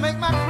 make my